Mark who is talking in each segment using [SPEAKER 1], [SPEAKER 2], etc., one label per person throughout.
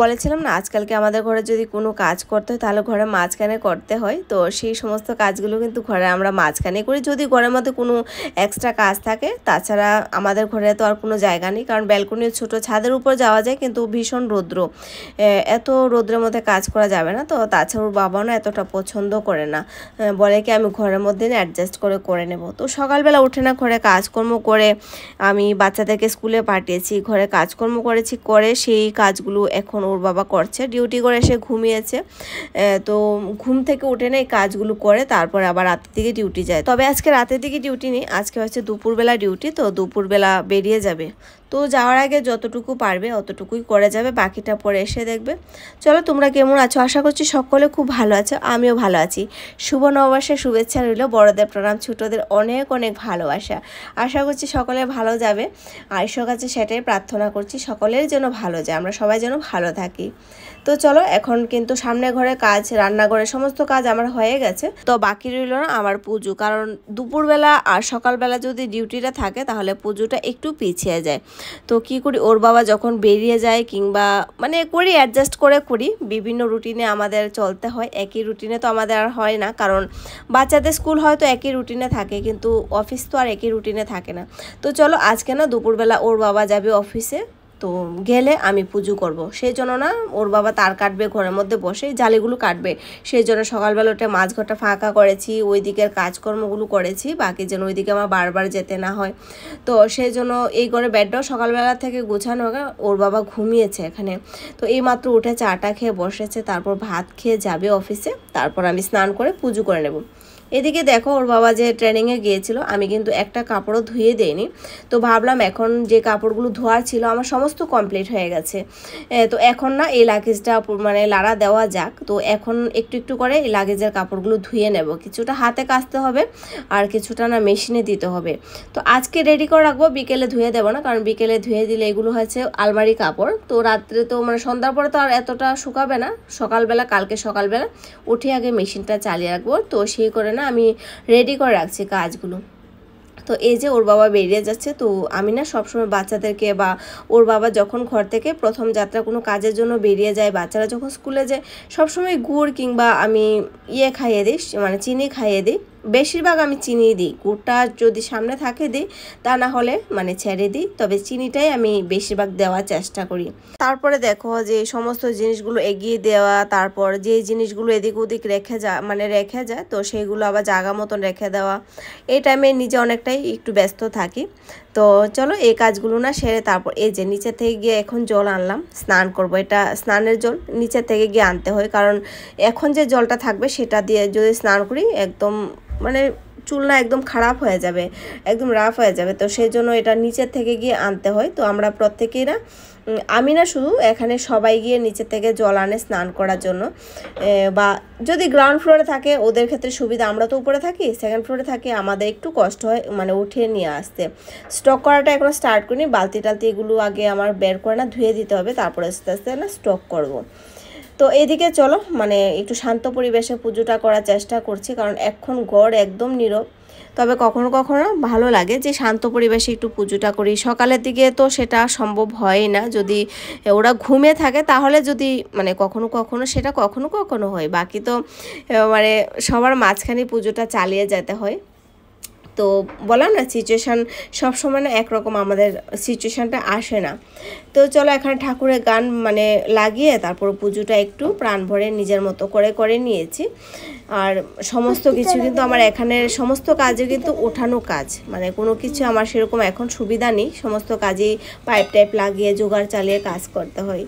[SPEAKER 1] বলেছিলাম না, আজকালকে আমাদের ঘরে যদি কোনো কাজ করতে হয়, তাহলে ঘরে মাঝখানে করতে হয়। তো সেই সমস্ত কাজগুলো কিন্তু ঘরে আমরা মাঝখানে করি। যদি ঘরের মধ্যে কোনো এক্সট্রা কাজ থাকে, তাছাড়া আমাদের ঘরে তো আর কোনো জায়গা নেই, কারণ ব্যালকনির ছোট ছাদের উপর যাওয়া যায়, কিন্তু ভীষণ রৌদ্র। এত রৌদ্রের মধ্যে কাজ করা যাবে না, তো তাছাড়া ওর বাবাও না এতটা পছন্দ করে না। বলে কি আমি ঘরের মধ্যে অ্যাডজাস্ট করে করে নেব। তো সকালবেলা উঠে না ঘরে কাজকর্ম করে আমি বাচ্চাদেরকে স্কুলে পাঠিয়েছি, ঘরে কাজকর্ম করেছি, করে সেই কাজগুলো এখন ওর বাবা করছে। ডিউটি করে এসে ঘুমিয়েছে। তো ঘুম থেকে উঠে নেই, কাজগুলো করে, তারপর আবার রাতের দিকে ডিউটি যায়। তবে আজকে রাতের দিকে ডিউটি নেই, আজকে হচ্ছে দুপুরবেলা ডিউটি, তো দুপুরবেলা বেরিয়ে যাবে। তো যাওয়ার আগে যতটুকু পারবে অতটুকুই করে যাবে, বাকিটা পরে এসে দেখবে। চলো, তোমরা কেমন আছো? আশা করছি সকলে খুব ভালো আছো, আমিও ভালো আছি। শুভ নববর্ষের শুভেচ্ছা রইল বড়দের প্রণাম, ছোটোদের অনেক অনেক ভালোবাসা। আশা করছি সকলে ভালো যাবে। আর কাছে সেটাই প্রার্থনা করছি সকলের যেন ভালো যায়, আমরা সবাই যেন ভালো থাকি। তো চলো, এখন কিন্তু সামনে ঘরে কাজ, রান্নাঘরে সমস্ত কাজ আমার হয়ে গেছে। তো বাকি রইল না আমার পুজো, কারণ দুপুরবেলা আর সকালবেলা যদি ডিউটিটা থাকে, তাহলে পুজোটা একটু পিছিয়ে যায়। তো কি করি, ওর বাবা যখন বেরিয়ে যায় কিংবা মানে করি অ্যাডজাস্ট করে করি, বিভিন্ন রুটিনে আমাদের চলতে হয়। একই রুটিনে তো আমাদের আর হয় না, কারণ বাচ্চাদের স্কুল হয়তো একই রুটিনে থাকে, কিন্তু অফিস তো আর একই রুটিনে থাকে না। তো চলো, আজকে না দুপুরবেলা ওর বাবা যাবে অফিসে তো গেলে আমি পুজো করব। সেই জন্য না, ওর বাবা তার কাটবে, ঘরের মধ্যে বসে জালিগুলো কাটবে। সেই জন্য সকালবেলা উঠে মাছ ঘরটা ফাঁকা করেছি ওই দিকের কাজকর্মগুলো করেছি, বাকি যেন ওইদিকে আমার বারবার যেতে না হয়। তো সেই জন্য এই ঘরে বেডটাও সকালবেলা থেকে গোছানো ওর বাবা ঘুমিয়েছে এখানে। তো এই মাত্র উঠে চাটা খেয়ে বসেছে, তারপর ভাত খেয়ে যাবে অফিসে, তারপর আমি স্নান করে পুজো করে নেব। এদিকে দেখো, ওর বাবা যে ট্রেনিংয়ে গিয়েছিল, আমি কিন্তু একটা কাপড়ও ধুয়ে দেইনি। তো ভাবলাম এখন যে কাপড়গুলো ধোয়ার ছিল, আমার সমস্ত কমপ্লিট হয়ে গেছে। তো এখন না এই লাগেজটা মানে লাড়া দেওয়া যাক। তো এখন একটু একটু করে এই লাগেজের কাপড়গুলো ধুয়ে নেব। কিছুটা হাতে কাচতে হবে আর কিছুটা না মেশিনে দিতে হবে। তো আজকে রেডি করে রাখব, বিকেলে ধুয়ে দেবো না, কারণ বিকেলে ধুয়ে দিলে এগুলো হচ্ছে আলমারি কাপড়। তো রাত্রে তো মানে সন্ধ্যার পরে তো আর এতটা শুকাবে না। সকালবেলা, কালকে সকালবেলা উঠে আগে মেশিনটা চালিয়ে রাখব। তো সেই করে না আমি রেডি করে রাখছি কাজগুলো। তো এই যে ওর বাবা বেরিয়ে যাচ্ছে, তো আমি না সবসময় বাচ্চাদেরকে বা ওর বাবা যখন ঘর থেকে প্রথম যাত্রা কোনো কাজের জন্য বেরিয়ে যায়, বাচ্চারা যখন স্কুলে যায়, সবসময় গুড় কিংবা আমি ইয়ে খাইয়ে দিই মানে চিনি খাইয়ে দিই। বেশিরভাগ আমি চিনি দিই। গুড়টা যদি সামনে থাকে দিই, তা না হলে মানে ছেড়ে দিই। তবে চিনিটাই আমি বেশিরভাগ দেওয়ার চেষ্টা করি। তারপরে দেখো যে সমস্ত জিনিসগুলো এগিয়ে দেওয়া, তারপর যে জিনিসগুলো এদিক ওদিক রেখে যা মানে রেখে যায়, তো সেইগুলো আবার জাগা মতন রেখে দেওয়া। এই টাইমে নিজে অনেকটাই একটু ব্যস্ত থাকি। তো চলো এই কাজগুলো না সেরে তারপর এই যে নিচে থেকে গিয়ে এখন জল আনলাম, স্নান করব। এটা স্নানের জল নিচে থেকে গিয়ে আনতে হয়, কারণ এখন যে জলটা থাকবে সেটা দিয়ে যদি স্নান করি একদম মানে চুল না একদম খারাপ হয়ে যাবে, একদম রাফ হয়ে যাবে। তো সেই জন্য এটা নিচের থেকে গিয়ে আনতে হয়। তো আমরা প্রত্যেকেই না আমি না শুধু এখানে সবাই গিয়ে নিচে থেকে জল আনে স্নান করার জন্য। বা যদি গ্রাউন্ড ফ্লোরে থাকে, ওদের ক্ষেত্রে সুবিধা, আমরা তো উপরে থাকি সেকেন্ড ফ্লোরে থাকি, আমাদের একটু কষ্ট হয় মানে উঠে নিয়ে আসতে। স্টক করাটা এখনও স্টার্ট করিনি, বালতি টালতি এগুলো আগে আমার বের করে না, ধুয়ে দিতে হবে, তারপরে আস্তে আস্তে না স্টক করব। তো এদিকে চলো মানে একটু শান্ত পরিবেশে পুজোটা করার চেষ্টা করছি, কারণ এখন গড় একদম নীরব। তবে কখনো কখনো ভালো লাগে যে শান্ত পরিবেশে একটু পুজোটা করি। সকালের দিকে তো সেটা সম্ভব হয় না। যদি ওরা ঘুমে থাকে তাহলে যদি মানে কখনো কখনো সেটা কখনো কখনো হয়। বাকি তো মানে সবার মাঝখানে পুজোটা চালিয়ে যেতে হয়। তো বললাম না সিচুয়েশান সবসময় না একরকম আমাদের সিচুয়েশানটা আসে না। তো চলো এখানে ঠাকুরের গান মানে লাগিয়ে তারপর পুজোটা একটু প্রাণ ভরে নিজের মতো করে করে নিয়েছি। আর সমস্ত কিছু কিন্তু আমার এখানে সমস্ত কাজে কিন্তু ওঠানো কাজ। মানে কোনো কিছু আমার সেরকম এখন সুবিধা নেই। সমস্ত কাজেই পাইপ টাইপ লাগিয়ে জোগাড় চালিয়ে কাজ করতে হয়।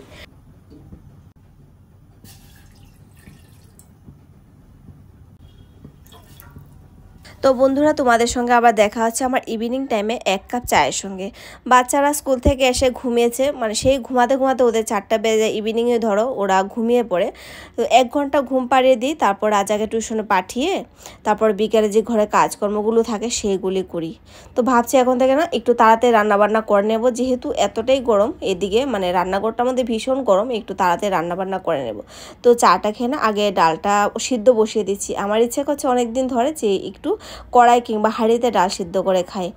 [SPEAKER 1] তো বন্ধুরা, তোমাদের সঙ্গে আবার দেখা হচ্ছে আমার ইভিনিং টাইমে এক কাপ চায়ের সঙ্গে। বাচ্চারা স্কুল থেকে এসে ঘুমিয়েছে মানে সেই ঘুমাতে ঘুমাতে ওদের চারটা বেজে ইভিনিংয়ে ধরো, ওরা ঘুমিয়ে পড়ে। তো এক ঘণ্টা ঘুম পাড়িয়ে দিই, তারপর রাজাকে টিউশনে পাঠিয়ে, তারপর বিকেলে যে ঘরে কাজকর্মগুলো থাকে সেইগুলি করি। তো ভাবছি এখন থেকে না, একটু তাড়াতাড়ি রান্নাবান্না করে নেব, যেহেতু এতটাই গরম এদিকে মানে রান্নাঘরটার মধ্যে ভীষণ গরম, একটু তাড়াতাড়ি রান্নাবান্না করে নেব। তো চাটা খেয়ে না, আগে ডালটা সিদ্ধ বসিয়ে দিচ্ছি। আমার ইচ্ছে করছে অনেক দিন ধরে যে একটু কড়াই কিংবা হাঁড়িতে ডাল সিদ্ধ করে খাই।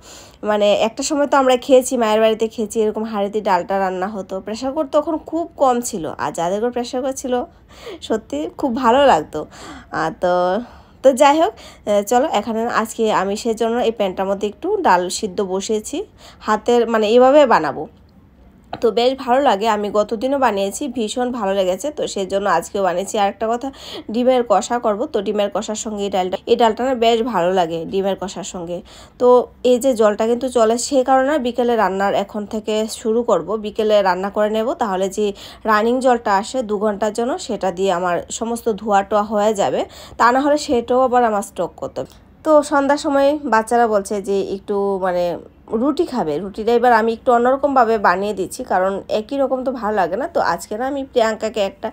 [SPEAKER 1] মানে একটা সময় তো আমরা খেয়েছি, মায়ের বাড়িতে খেয়েছি, এরকম হাঁড়িতে ডালটা রান্না হতো। প্রেশার কুকার তখন খুব কম ছিল। আর যাদের ঘর প্রেশার কুকার ছিল সত্যি খুব ভালো লাগতো। তো তো যাই হোক চলো এখানে আজকে আমি সেজন্য এই প্যানটার মধ্যে একটু ডাল সিদ্ধ বসিয়েছি। হাতের মানে এভাবে বানাবো। তো বেশ ভালো লাগে। আমি গতদিনও বানিয়েছি, ভীষণ ভালো লেগেছে। তো সেই জন্য আজকেও বানিয়েছি। আর একটা কথা, ডিমের কষা করব। তো ডিমের কষার সঙ্গে এই ডালটা এই ডালটা না বেশ ভালো লাগে ডিমের কষার সঙ্গে। তো এই যে জলটা কিন্তু চলে, সে কারণে বিকেলে রান্নার এখন থেকে শুরু করব। বিকেলে রান্না করে নেব, তাহলে যে রানিং জলটা আসে দু ঘণ্টার জন্য, সেটা দিয়ে আমার সমস্ত ধোয়া টোয়া হয়ে যাবে। তা না হলে সেটাও আবার আমার স্টক করতে তো সন্ধ্যার সময় বাচ্চারা বলছে যে, একটু মানে রুটি খাবে, রুটিটা এবার আমি একটু অন্যরকমভাবে বানিয়ে দিচ্ছি, কারণ একই রকম তো ভালো লাগে না। তো আজকে না আমি প্রিয়াঙ্কাকে একটা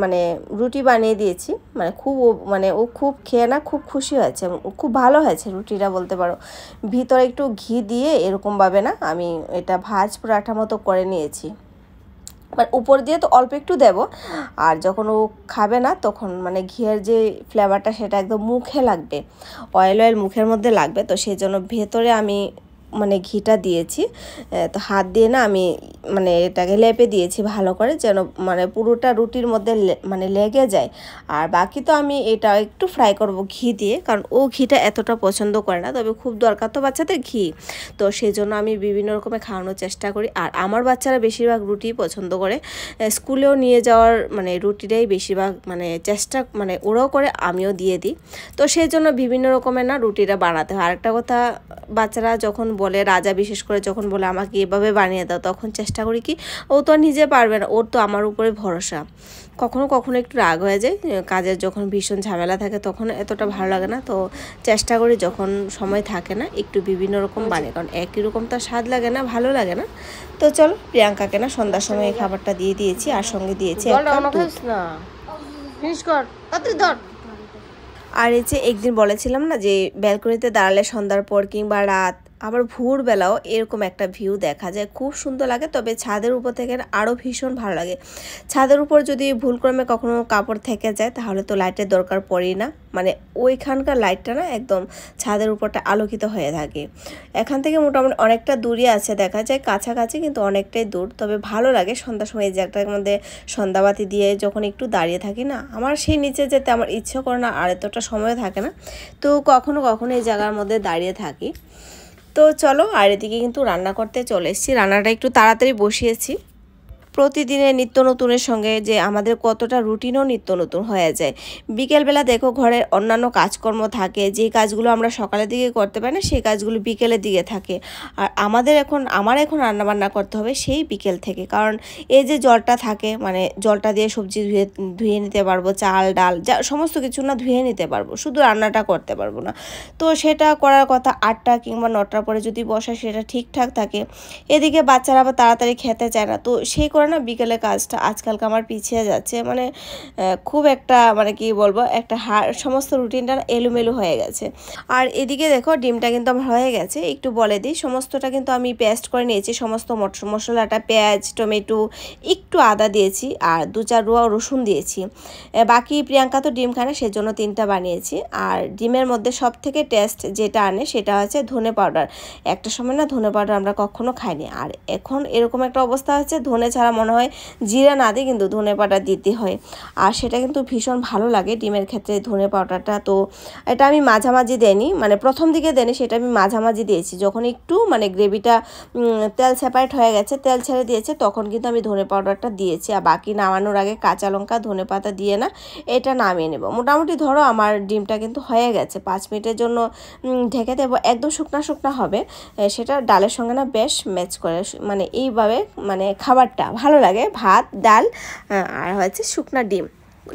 [SPEAKER 1] মানে রুটি বানিয়ে দিয়েছি মানে খুব ও মানে ও খুব খেয়ে না খুব খুশি হয়েছে খুব ভালো হয়েছে রুটিটা বলতে পারো। ভিতরে একটু ঘি দিয়ে এরকমভাবে না আমি এটা ভাজ পরাঠা মতো করে নিয়েছি। মানে উপর দিয়ে তো অল্প একটু দেব, আর যখন ও খাবে না তখন মানে ঘিয়ের যে ফ্লেভারটা সেটা একদম মুখে লাগবে অয়েল অয়েল মুখের মধ্যে লাগবে, তো সেই জন্য ভেতরে আমি মানে ঘিটা দিয়েছি। তো হাত দিয়ে না আমি মানে এটাকে লেপে দিয়েছি ভালো করে যেন মানে পুরোটা রুটির মধ্যে মানে লেগে যায়। আর বাকি তো আমি এটা একটু ফ্রাই করব ঘি দিয়ে, কারণ ও ঘিটা এতটা পছন্দ করে না, তবে খুব দরকার তো বাচ্চাদের ঘি। তো সেই জন্য আমি বিভিন্ন রকমের খাওয়ানোর চেষ্টা করি। আর আমার বাচ্চারা বেশিরভাগ রুটি পছন্দ করে। স্কুলেও নিয়ে যাওয়ার মানে রুটিটাই বেশিরভাগ মানে চেষ্টা মানে ওরাও করে, আমিও দিয়ে দিই। তো সেই জন্য বিভিন্ন রকমের না রুটিটা বানাতে হয়। আরেকটা কথা, বাচ্চারা যখন বলে রাজা বিশেষ করে যখন বলে আমাকে এভাবে বানিয়ে দাও তখন চেষ্টা করি কি ও তো নিজে পারবে না ওর তো আমার উপরে ভরসা। কখনো কখনো একটু রাগ হয়ে যায় কাজের যখন ভীষণ ঝামেলা থাকে তখন এতটা ভালো লাগে না তো চেষ্টা করি যখন সময় থাকে না একটু বিভিন্ন রকম বানিয়ে কারণ একই রকম তার স্বাদ লাগে না ভালো লাগে না। তো চলো প্রিয়াঙ্কাকে না সন্ধ্যার সময় এই খাবারটা দিয়ে দিয়েছি আর সঙ্গে দিয়েছি আর এই যে একদিন বলেছিলাম না যে ব্যালকনিতে দাঁড়ালে সন্ধ্যার পর কিংবা রাত আবার ভোরবেলাও এরকম একটা ভিউ দেখা যায়। খুব সুন্দর লাগে, তবে ছাদের উপর থেকে আরও ভীষণ ভালো লাগে। ছাদের উপর যদি ভুলক্রমে কখনো কাপড় থেকে যায়, তাহলে তো লাইটের দরকার পড়েই না। মানে ওইখানকার লাইটটা না একদম ছাদের উপরটা আলোকিত হয়ে থাকে। এখান থেকে মোটামুটি অনেকটা দূরে আছে দেখা যায়, কাছাকাছি কিন্তু অনেকটাই দূর। তবে ভালো লাগে সন্ধ্যার সময় এই জায়গাটার মধ্যে সন্ধ্যাবাতি দিয়ে যখন একটু দাঁড়িয়ে থাকি না, আমার সেই নিচে যেতে আমার ইচ্ছে করে না, আর এতটা সময় থাকে না। তো কখনো কখনো এই জায়গার মধ্যে দাঁড়িয়ে থাকি। তো চলো আর এদিকে কিন্তু রান্না করতে চলে এসেছি। রান্নাটা একটু তাড়াতাড়ি বসিয়েছি। প্রতিদিনের নিত্য নতুনের সঙ্গে যে আমাদের কতটা রুটিনও নিত্য নতুন হয়ে যায়। বিকেলবেলা দেখো ঘরের অন্যান্য কাজকর্ম থাকে, যে কাজগুলো আমরা সকালের দিকে করতে পারি না, সেই কাজগুলো বিকেলের দিকে থাকে। আর আমাদের এখন, আমার এখন রান্নাবান্না করতে হবে সেই বিকেল থেকে। কারণ এই যে জলটা থাকে মানে জলটা দিয়ে সবজি ধুয়ে ধুয়ে নিতে পারব, চাল, ডাল, যা সমস্ত কিছু না ধুয়ে নিতে পারব, শুধু রান্নাটা করতে পারব না। তো সেটা করার কথা আটটা কিংবা নটার পরে যদি বসা সেটা ঠিকঠাক থাকে, এদিকে বাচ্চারা আবার তাড়াতাড়ি খেতে চায় না, তো সেই করে না বিকেলে কাজটা আজকালকে আমার পিছিয়ে যাচ্ছে। মানে খুব একটা মানে কি বলব, একটা হার সমস্ত রুটিনটা এলোমেলো হয়ে গেছে। আর এদিকে দেখো, ডিমটা কিন্তু আমার হয়ে গেছে। একটু বলে দিই, সমস্তটা কিন্তু আমি পেস্ট করে নিয়েছি। সমস্ত মশলাটা, পেঁয়াজ, টমেটো, একটু আদা দিয়েছি আর দু চার রুয়া রসুন দিয়েছি। বাকি প্রিয়াঙ্কা তো ডিম খায় না, সেজন্য তিনটা বানিয়েছি। আর ডিমের মধ্যে সব থেকে টেস্ট যেটা আনে সেটা হচ্ছে ধনে পাউডার। একটা সময় না ধনে পাউডার আমরা কখনো খাইনি। আর এখন এরকম একটা অবস্থা হচ্ছে, ধনে ছাড়া মনে হয় জিরা না দিয়ে কিন্তু ধনে পাটা দিতে হয়। আর সেটা কিন্তু ভীষণ ভালো লাগে ডিমের ক্ষেত্রে ধনে পাউডারটা তো এটা আমি মাঝামাঝি দেয়নি মানে প্রথম দিকে দেনি সেটা আমি মাঝামাঝি দিয়েছি। যখন একটু মানে গ্রেভিটা তেল সেপারেট হয়ে গেছে, তেল ছেড়ে দিয়েছে, তখন কিন্তু আমি ধনে পাউডারটা দিয়েছি। আর বাকি নামানোর আগে কাঁচা লঙ্কা, ধনে পাতা দিয়ে না এটা নামিয়ে নেব। মোটামুটি ধরো আমার ডিমটা কিন্তু হয়ে গেছে। পাঁচ মিনিটের জন্য ঢেকে দেবো। একদম শুকনা শুকনা হবে। সেটা ডালের সঙ্গে না বেশ ম্যাচ করে। মানে এইভাবে মানে খাবারটা ভালো লাগে, ভাত, ডাল আর হচ্ছে শুকনা ডিম,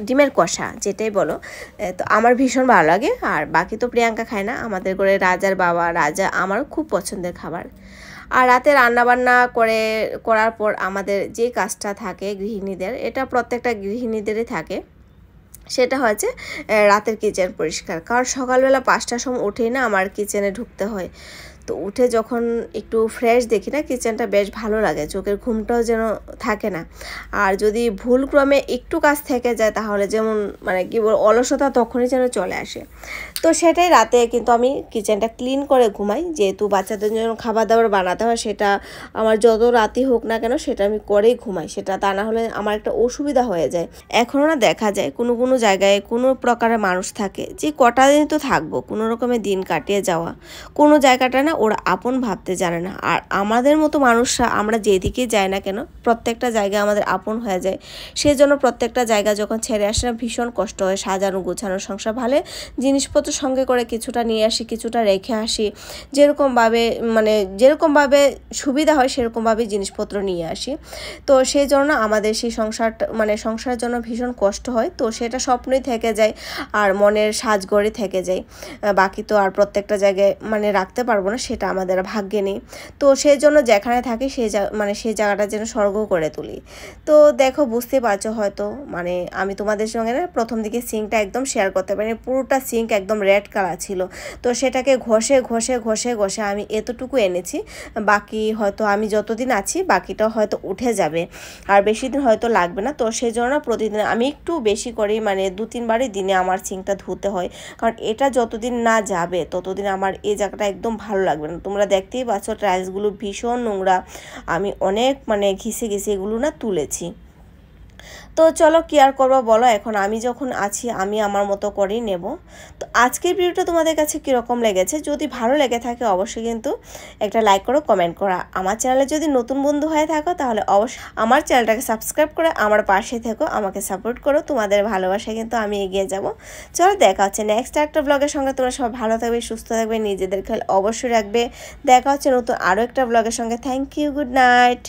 [SPEAKER 1] ডিমের কষা যেটাই বলো। তো আমার ভীষণ ভালো লাগে, আর বাকি তো প্রিয়াঙ্কা খায় না, আমাদের করে রাজার বাবা, রাজা আমারও খুব পছন্দের খাবার। আর রাতে রান্নাবান্না করে, করার পর আমাদের যে কাজটা থাকে গৃহিণীদের, এটা প্রত্যেকটা গৃহিণীদেরই থাকে। সেটা হচ্ছে রাতের কিচেন পরিষ্কার, কারণ সকালবেলা পাঁচটার সময় উঠেই না আমার কিচেনে ঢুকতে হয়। তো উঠে যখন একটু ফ্রেশ দেখি না কিচেনটা বেশ ভালো লাগে। চোখের ঘুমটাও যেন থাকে না। আর যদি ভুলক্রমে একটু কাজ থেকে যায়, তাহলে যেমন মানে কি বল অলসতা তখনই যেন চলে আসে। তো সেটাই রাতে কিন্তু আমি কিচেনটা ক্লিন করে ঘুমাই। যেহেতু বাচ্চাদের জন্য খাবার দাবার বানাতে হয়, সেটা আমার যত রাতি হোক না কেন, সেটা আমি করেই ঘুমাই। সেটা তা না হলে আমার একটা অসুবিধা হয়ে যায়। এখনও না দেখা যায়, কোনো কোনো জায়গায় কোনো প্রকারের মানুষ থাকে, যে কটা দিন তো থাকব, কোনো রকমের দিন কাটিয়ে যাওয়া। কোনো জায়গাটা না ওরা আপন ভাবতে জানে না। আর আমাদের মতো মানুষরা আমরা যেদিকে যাই না কেন, প্রত্যেকটা জায়গায় আমাদের আপন হয়ে যায়। সেই জন্য প্রত্যেকটা জায়গা যখন ছেড়ে আসে না, ভীষণ কষ্ট হয় সাজানো গোছানো সংসার। ভালো জিনিসপত্র সঙ্গে করে কিছুটা নিয়ে আসি, কিছুটা রেখে আসি। যেরকমভাবে মানে যেরকমভাবে সুবিধা হয় সেরকমভাবে জিনিসপত্র নিয়ে আসি। তো সেই জন্য আমাদের সেই সংসারটা মানে সংসারের জন্য ভীষণ কষ্ট হয়। তো সেটা স্বপ্নই থেকে যায় আর মনের সাজগড়ে থেকে যায়। বাকি তো আর প্রত্যেকটা জায়গায় মানে রাখতে পারব না। সেটা আমাদের ভাগ্যে নেই। তো সেই জন্য যেখানে থাকি সেই মানে সেই জায়গাটা যেন স্বর্গ করে তুলি। তো দেখো বুঝতে পারছ হয়তো মানে আমি তোমাদের সঙ্গে না প্রথম দিকে সিঙ্কটা একদম শেয়ার করতে পারি পুরোটা সিঙ্ক একদম রেড কালার ছিল। তো সেটাকে ঘষে ঘষে ঘষে ঘষে আমি এতটুকু এনেছি, বাকি হয়তো আমি যতদিন আছি বাকিটা হয়তো উঠে যাবে, আর বেশি দিন হয়তো লাগবে না। তো সেই জন্য প্রতিদিন আমি একটু বেশি করেই মানে দু তিনবারই দিনে আমার সিঙ্কটা ধুতে হয়, কারণ এটা যতদিন না যাবে, ততদিন আমার এই জায়গাটা একদম ভালো লাগবে না। তোমরা দেখতেই পাচ্ছ টাইলসগুলো ভীষণ নোংরা। আমি অনেক মানে ঘিসে ঘিসে এগুলো না তুলেছি। তো চলো কি আর করব বলো? এখন আমি যখন আছি, আমি আমার মতো করেই নেব। তো আজকের ভিডিওটা তোমাদের কাছে কীরকম লেগেছে? যদি ভালো লেগে থাকে, অবশ্যই কিন্তু একটা লাইক করো কমেন্ট করা। আমার চ্যানেলে যদি নতুন বন্ধু হয়ে থাকো, তাহলে অবশ্যই আমার চ্যানেলটাকে সাবস্ক্রাইব করে আমার পাশে থেকো, আমাকে সাপোর্ট করো। তোমাদের ভালোবাসায় কিন্তু আমি এগিয়ে যাব। চলো দেখা হচ্ছে নেক্সট একটা ব্লগের সঙ্গে। তোমরা সব ভালো থাকবে, সুস্থ থাকবে, নিজেদের খেয়াল অবশ্যই রাখবে। দেখা হচ্ছে নতুন আরও একটা ব্লগের সঙ্গে। Thank you good night